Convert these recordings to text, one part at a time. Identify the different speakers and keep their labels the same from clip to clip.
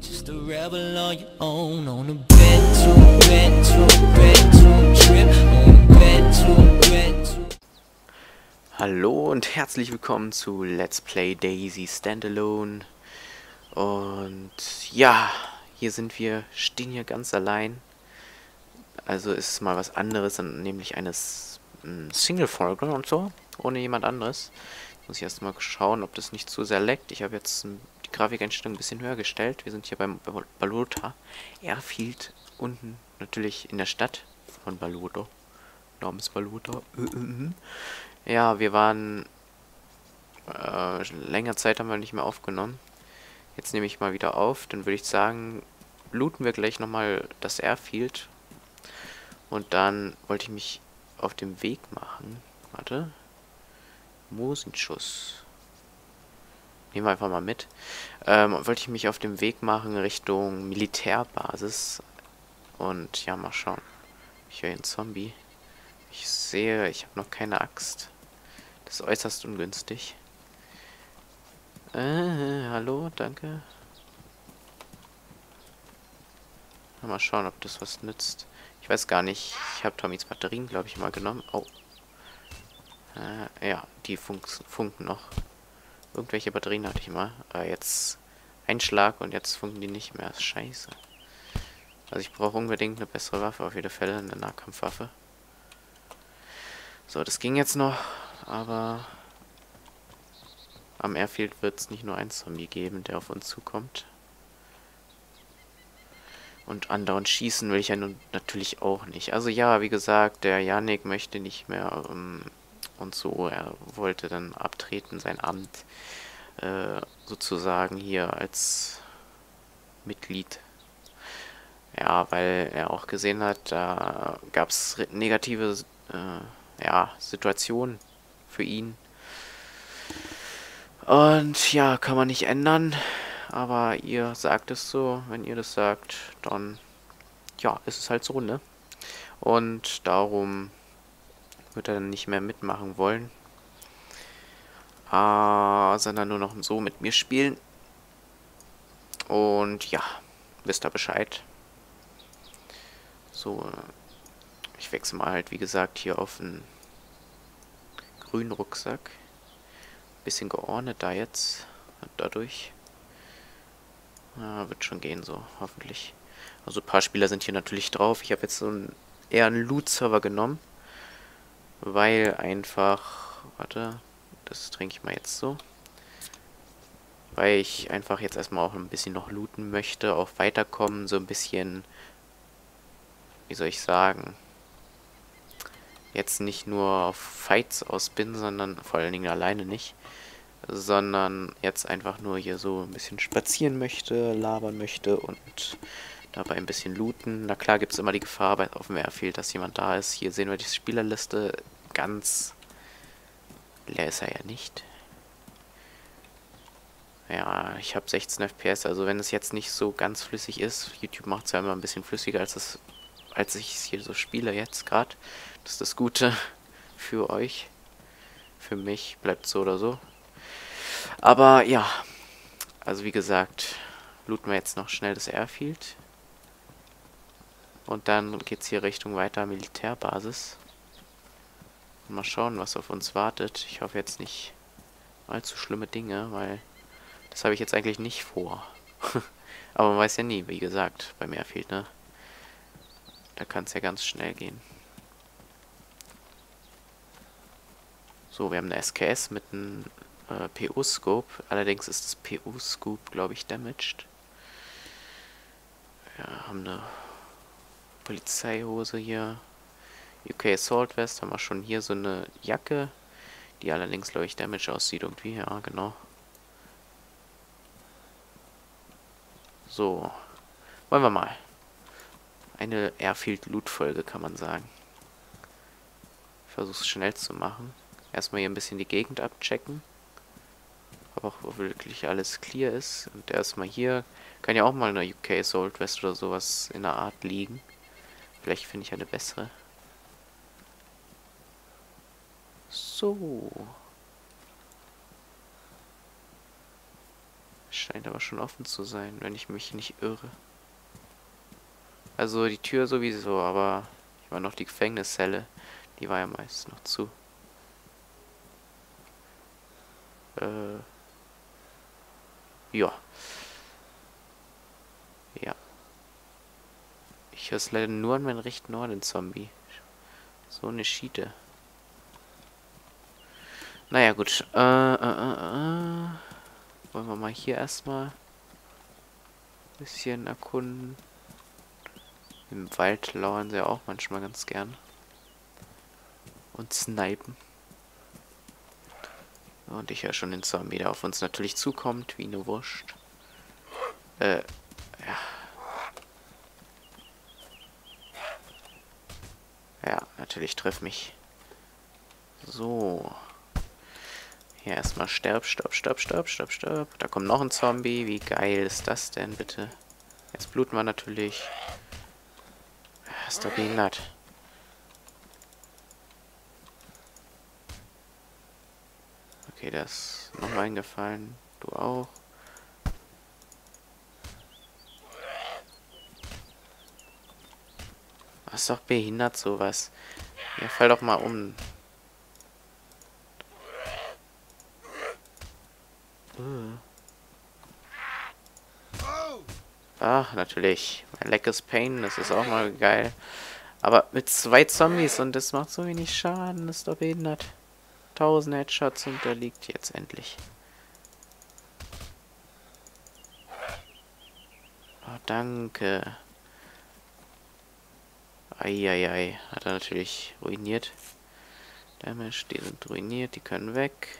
Speaker 1: just a rebel on your own on a bed to bed to bed to trip on bed to bed to
Speaker 2: Hallo und herzlich willkommen zu Let's Play Daisy Standalone. Und ja, hier sind wir, stehen hier ganz allein. Also ist mal was anderes, nämlich eines Single-Folge und so, ohne jemand anderes. Muss ich erstmal schauen, ob das nicht zu sehr leckt. Ich habe jetzt die Grafikeinstellung ein bisschen höher gestellt. Wir sind hier beim Balota Airfield unten, natürlich in der Stadt von Baluto. Namens Baluto. Ja, wir waren äh, länger Zeit haben wir nicht mehr aufgenommen. Jetzt nehme ich mal wieder auf. Dann würde ich sagen, looten wir gleich nochmal das Airfield. Und dann wollte ich mich auf dem Weg machen. Warte. Mosenschuss. Nehmen wir einfach mal mit. Ähm, wollte ich mich auf dem Weg machen Richtung Militärbasis. Und ja, mal schauen. Ich höre einen Zombie. Ich sehe, ich habe noch keine Axt. Das ist äußerst ungünstig. Äh, hallo, danke. Mal schauen, ob das was nützt. Ich weiß gar nicht. Ich habe Tommys Batterien, glaube ich, mal genommen. Oh. Äh, ja, die funk funken noch. Irgendwelche Batterien hatte ich mal. Aber jetzt ein Schlag und jetzt funken die nicht mehr. Scheiße. Also ich brauche unbedingt eine bessere Waffe, auf jeden Fall eine Nahkampfwaffe. So, das ging jetzt noch, aber am Airfield wird es nicht nur ein Zombie geben, der auf uns zukommt. Und andauernd schießen will ich ja nun natürlich auch nicht. Also ja, wie gesagt, der Yannick möchte nicht mehr ähm, und so. Er wollte dann abtreten, sein Amt äh, sozusagen hier als Mitglied. Ja, weil er auch gesehen hat, da gab es negative äh, ja, Situationen für ihn. Und ja, kann man nicht ändern. Aber ihr sagt es so. Wenn ihr das sagt, dann ja, ist es halt so, ne? Und darum wird er dann nicht mehr mitmachen wollen. Äh, sondern nur noch so mit mir spielen. Und ja, wisst ihr Bescheid. So, ich wechsle mal halt, wie gesagt, hier auf einen grünen Rucksack. Bisschen geordnet da jetzt. Dadurch. Ja, wird schon gehen so, hoffentlich. Also ein paar Spieler sind hier natürlich drauf. Ich habe jetzt so einen, eher einen Loot-Server genommen weil einfach, warte, das trinke ich mal jetzt so, weil ich einfach jetzt erstmal auch ein bisschen noch looten möchte, auch weiterkommen, so ein bisschen, wie soll ich sagen, jetzt nicht nur auf Fights aus bin, sondern vor allen Dingen alleine nicht, sondern jetzt einfach nur hier so ein bisschen spazieren möchte, labern möchte und dabei ein bisschen looten. Na klar gibt es immer die Gefahr bei, auf dem Airfield, dass jemand da ist. Hier sehen wir die Spielerliste. Ganz leer ist er ja nicht. Ja, ich habe 16 FPS, also wenn es jetzt nicht so ganz flüssig ist, YouTube macht es ja immer ein bisschen flüssiger, als, es, als ich es hier so spiele jetzt gerade. Das ist das Gute für euch. Für mich bleibt so oder so. Aber ja, also wie gesagt, looten wir jetzt noch schnell das Airfield. Und dann geht es hier Richtung weiter Militärbasis. Mal schauen, was auf uns wartet. Ich hoffe jetzt nicht allzu schlimme Dinge, weil das habe ich jetzt eigentlich nicht vor. Aber man weiß ja nie, wie gesagt, bei Meerfield, ne? Da kann es ja ganz schnell gehen. So, wir haben eine SKS mit einem äh, PO-Scope. Allerdings ist das PO-Scope, glaube ich, damaged. Ja, haben eine Polizeihose hier. UK Assault Vest haben wir schon hier so eine Jacke, die allerdings, glaube ich, Damage aussieht irgendwie. Ja, genau. So. Wollen wir mal. Eine Airfield Loot Folge, kann man sagen. Ich versuche es schnell zu machen. Erstmal hier ein bisschen die Gegend abchecken. Ob auch wirklich alles clear ist. Und erstmal hier kann ja auch mal eine UK Assault Vest oder sowas in der Art liegen. Vielleicht finde ich eine bessere. So. Scheint aber schon offen zu sein, wenn ich mich nicht irre. Also die Tür sowieso, aber ich war noch die Gefängniszelle. Die war ja meist noch zu. Äh. Ja. Ja. Ich höre es leider nur an meinen rechten Ohr, den Zombie. So eine Schiete. Naja, gut. Äh, äh, äh, äh. Wollen wir mal hier erstmal ein bisschen erkunden. Im Wald lauern sie auch manchmal ganz gern. Und snipen. Und ich höre schon den Zombie, der auf uns natürlich zukommt, wie eine Wurst. Äh, ja. Ja, natürlich treff mich. So. Hier erstmal sterb, stopp, stopp, stopp, stopp, stopp. Da kommt noch ein Zombie. Wie geil ist das denn, bitte? Jetzt bluten wir natürlich. Ist doch behindert. Okay, das ist noch eingefallen. Du auch. Was ist doch behindert sowas? Ja, fall doch mal um. Ach, natürlich. Mein leckes Pain, das ist auch mal geil. Aber mit zwei Zombies und das macht so wenig Schaden, ist doch behindert. 1000 Headshots und der liegt jetzt endlich. Oh, danke. Eieiei, hat er natürlich ruiniert. Damage, die sind ruiniert, die können weg.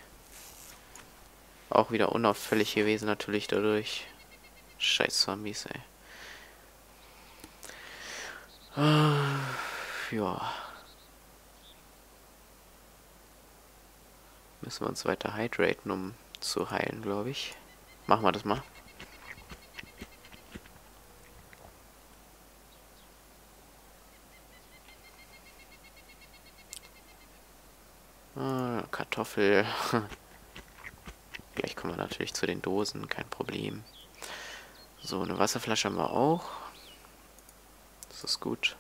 Speaker 2: Auch wieder unauffällig gewesen natürlich dadurch. Scheiß Zombies, ey. Ah, ja. Müssen wir uns weiter hydraten, um zu heilen, glaube ich. Machen wir das mal. Ah, Kartoffel. Gleich kommen wir natürlich zu den Dosen, kein Problem. So, eine Wasserflasche haben wir auch. Das ist gut.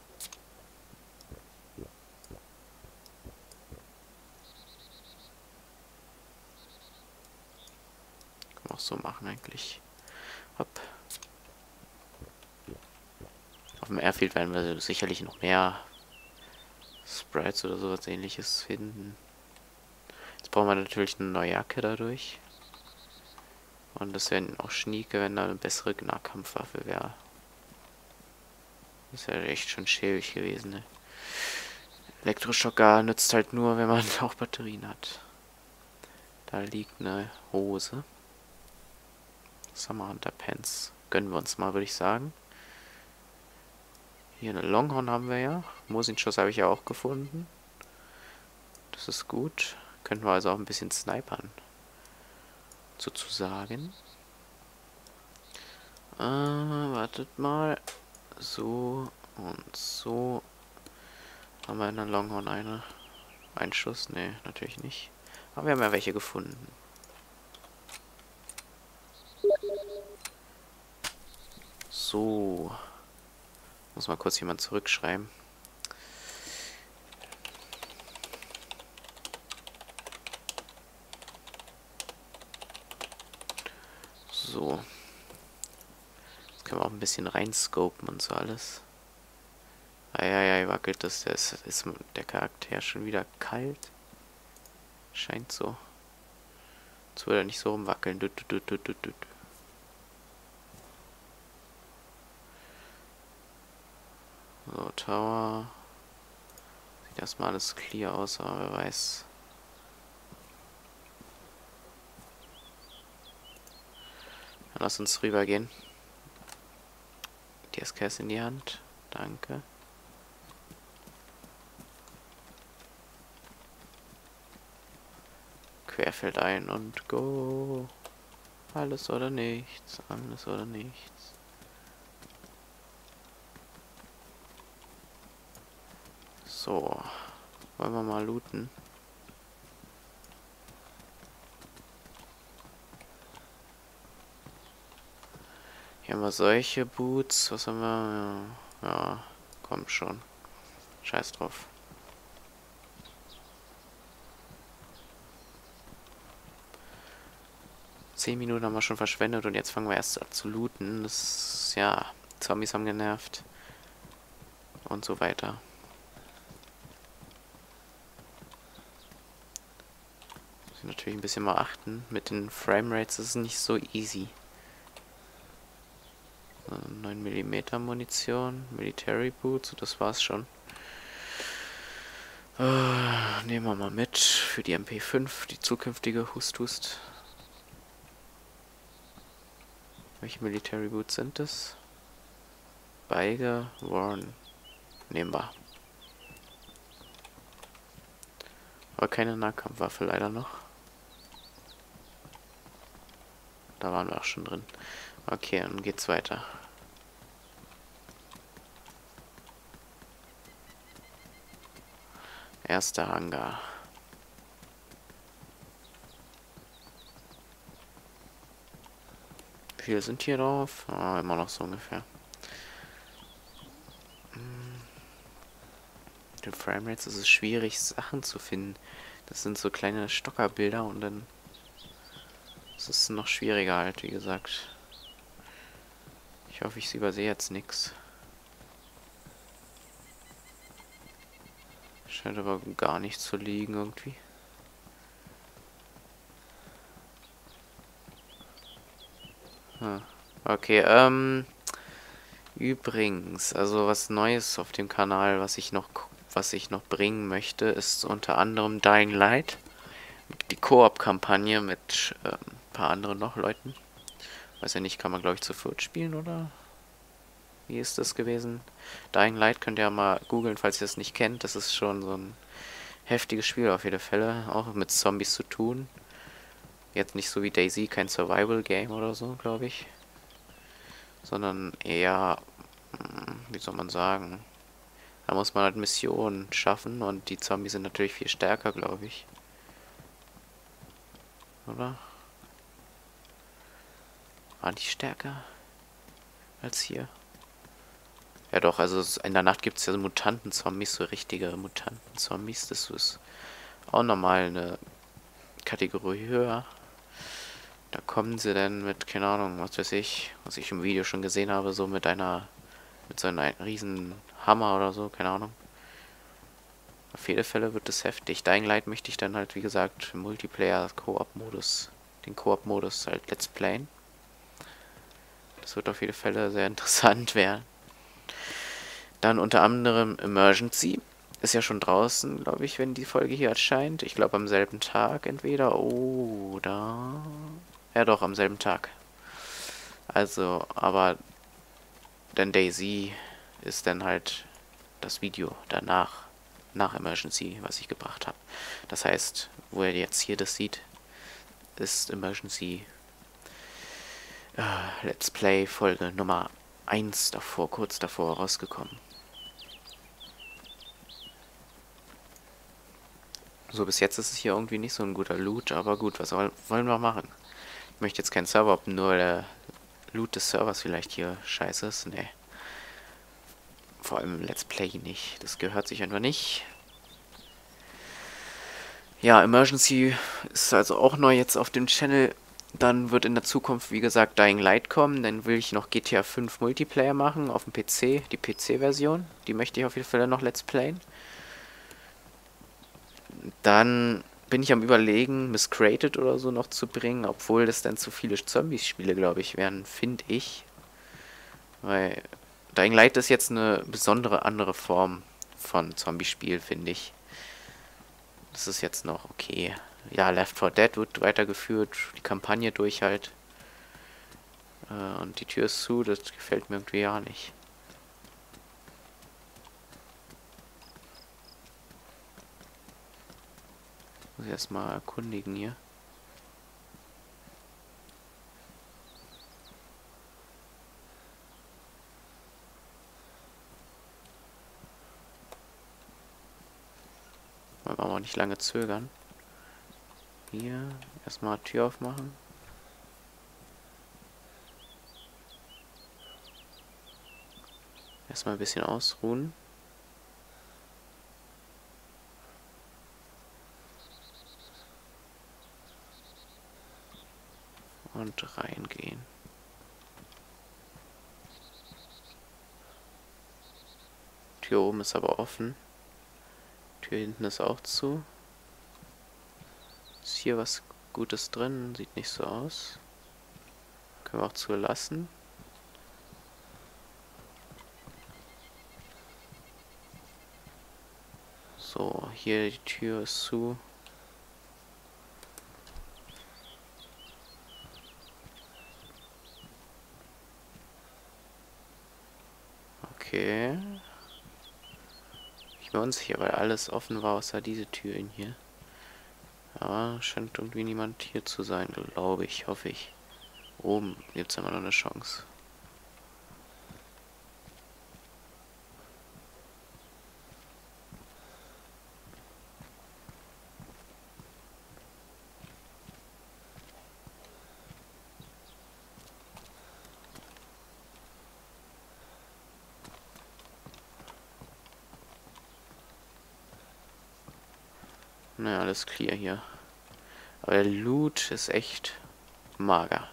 Speaker 2: Kann man auch so machen eigentlich. Hopp. Auf dem Airfield werden wir sicherlich noch mehr Sprites oder sowas ähnliches finden. Jetzt brauchen wir natürlich eine neue Jacke dadurch. Und das wäre auch schnieke, wenn da eine bessere Nahkampfwaffe wäre. Das wäre echt schon schäbig gewesen, ne? Elektroschocker nützt halt nur, wenn man auch Batterien hat. Da liegt eine Hose. Summer Hunter Pants. Gönnen wir uns mal, würde ich sagen. Hier eine Longhorn haben wir ja. Mosinschuss habe ich ja auch gefunden. Das ist gut. Könnten wir also auch ein bisschen snipern sozusagen. Äh, wartet mal. So und so. Haben wir in der Longhorn eine? Ein Schuss? Ne, natürlich nicht. Aber wir haben ja welche gefunden. So. Muss mal kurz jemand zurückschreiben. So. Jetzt können wir auch ein bisschen reinscopen und so alles. Eieiei, wackelt das. Ist, ist der Charakter schon wieder kalt? Scheint so. Jetzt würde er nicht so rumwackeln. Du, du, du, So, Tower. Sieht erstmal alles clear aus, aber wer weiß. Lass uns rübergehen. SKS in die Hand. Danke. Querfeld ein und go. Alles oder nichts. Alles oder nichts. So. Wollen wir mal looten? Hier haben wir solche Boots. Was haben wir? Ja, ja komm schon. Scheiß drauf. Zehn Minuten haben wir schon verschwendet und jetzt fangen wir erst an zu looten. Das, ja, Zombies haben genervt. Und so weiter. Muss ich natürlich ein bisschen mal achten. Mit den Framerates ist es nicht so easy. 9 mm Munition, Military Boots, das war's schon. Uh, nehmen wir mal mit für die MP5, die zukünftige Hust Hust. Welche Military Boots sind das? Beiger Warren. Nehmen wir. Aber keine Nahkampfwaffe leider noch. Da waren wir auch schon drin. Okay, dann geht's weiter. Erster Hangar. Wie viele sind hier drauf? Oh, immer noch so ungefähr. Hm. Den Framerates ist es schwierig, Sachen zu finden. Das sind so kleine Stockerbilder und dann ist es noch schwieriger halt, wie gesagt. Ich hoffe, ich übersehe jetzt nichts. Scheint aber gar nicht zu liegen irgendwie. Hm. Okay, ähm... Übrigens, also was Neues auf dem Kanal, was ich noch was ich noch bringen möchte, ist unter anderem Dying Light. Die Koop-Kampagne mit ähm, paar anderen noch Leuten. Weiß ja nicht, kann man glaube ich zu viert spielen, oder? Wie ist das gewesen? Dying Light könnt ihr ja mal googeln, falls ihr es nicht kennt. Das ist schon so ein heftiges Spiel auf jeden Fälle. Auch mit Zombies zu tun. Jetzt nicht so wie Daisy, kein Survival-Game oder so, glaube ich. Sondern eher, hm, wie soll man sagen, da muss man halt Missionen schaffen und die Zombies sind natürlich viel stärker, glaube ich. Oder? Waren die stärker als hier? Ja doch, also in der Nacht gibt es ja so Mutanten-Zombies, so richtige Mutanten-Zombies. Das ist auch nochmal eine Kategorie höher. Da kommen sie dann mit, keine Ahnung, was weiß ich, was ich im Video schon gesehen habe, so mit einer, mit so einem riesen Hammer oder so, keine Ahnung. Auf jeden Fälle wird es heftig. Dying Light möchte ich dann halt, wie gesagt, im Multiplayer-Koop-Modus, den Koop-Modus halt Let's Playen. Das wird auf jeden Fälle sehr interessant werden. Dann unter anderem Emergency. Ist ja schon draußen, glaube ich, wenn die Folge hier erscheint. Ich glaube am selben Tag entweder oder... Ja doch, am selben Tag. Also, aber dann Daisy ist dann halt das Video danach, nach Emergency, was ich gebracht habe. Das heißt, wo ihr jetzt hier das sieht, ist Emergency äh, Let's Play Folge Nummer 1 davor, kurz davor rausgekommen. So, bis jetzt ist es hier irgendwie nicht so ein guter Loot, aber gut, was wollen wir machen? Ich möchte jetzt keinen Server, ob nur der Loot des Servers vielleicht hier scheiße ist. Nee. Vor allem Let's Play nicht. Das gehört sich einfach nicht. Ja, Emergency ist also auch neu jetzt auf dem Channel. Dann wird in der Zukunft, wie gesagt, Dying Light kommen. Dann will ich noch GTA 5 Multiplayer machen auf dem PC, die PC-Version. Die möchte ich auf jeden Fall noch Let's Playen. Dann bin ich am überlegen, Miscreated oder so noch zu bringen, obwohl das dann zu viele Zombies-Spiele, glaube ich, wären, finde ich. Weil Dying Light ist jetzt eine besondere andere Form von Zombie-Spiel, finde ich. Das ist jetzt noch okay. Ja, Left 4 Dead wird weitergeführt, die Kampagne durch halt. Äh, und die Tür ist zu, das gefällt mir irgendwie ja nicht. Muss ich erstmal erkundigen hier. Wollen wir aber nicht lange zögern. Hier erstmal Tür aufmachen. Erstmal ein bisschen ausruhen. Und reingehen. Tür oben ist aber offen. Tür hinten ist auch zu. Ist hier was Gutes drin? Sieht nicht so aus. Können wir auch zulassen. So, hier die Tür ist zu. Okay. Ich bin unsicher, weil alles offen war, außer diese Türen hier. Aber scheint irgendwie niemand hier zu sein, glaube ich, hoffe ich. Oben gibt es immer noch eine Chance. Naja, alles clear hier. Aber der Loot ist echt mager.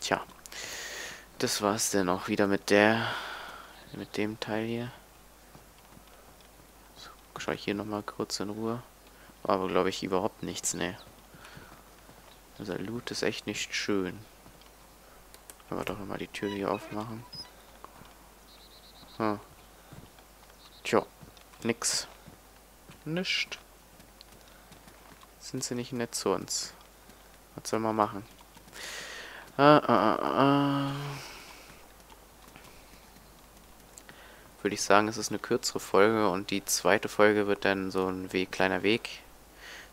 Speaker 2: Tja. Das war's denn auch wieder mit der... mit dem Teil hier. So, schau ich hier nochmal kurz in Ruhe. War aber, glaube ich, überhaupt nichts, ne. Also Loot ist echt nicht schön. Können wir doch nochmal die Tür hier aufmachen. Hm. Tja, nix. Nischt. Sind sie nicht nett zu uns? Was soll man machen? Ah, ah, ah. Würde ich sagen, es ist eine kürzere Folge und die zweite Folge wird dann so ein Weg, kleiner Weg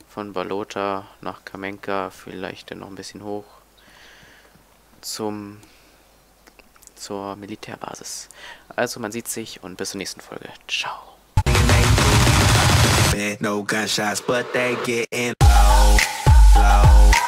Speaker 2: von Balota nach Kamenka, vielleicht dann noch ein bisschen hoch zum zur Militärbasis. Also man sieht sich und bis zur nächsten Folge. Ciao. No gunshots, but they getting low, low.